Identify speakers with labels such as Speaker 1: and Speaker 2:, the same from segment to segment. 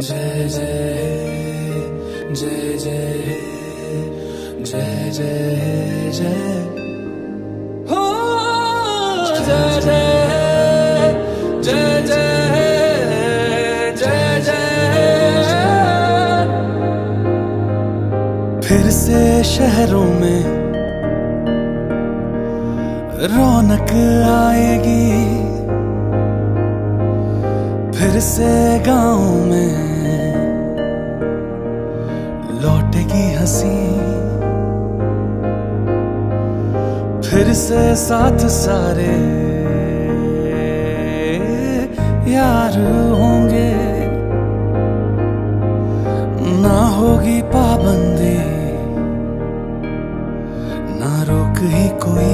Speaker 1: जय जय जय जय जय जय जय। हो, जय जय से शहरों में रौनक आएगी। फिर से गाँव में लौटेगी हँसी। फिर से साथ सारे यार होंगे। ना होगी पाबंदी, ना रोक ही कोई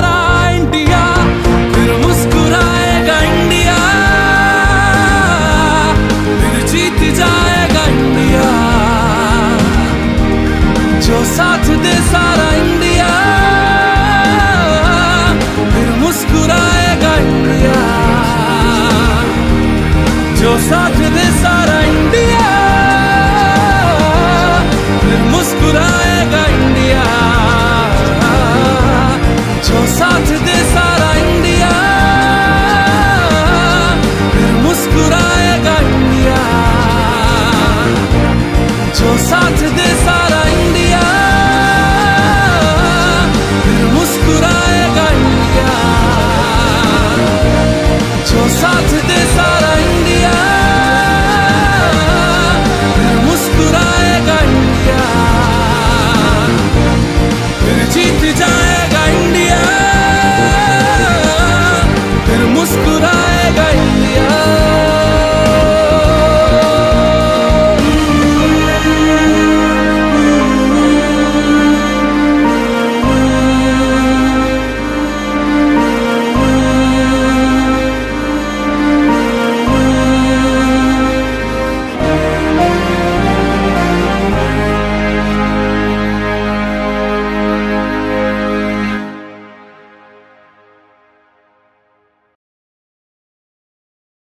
Speaker 1: जो साथ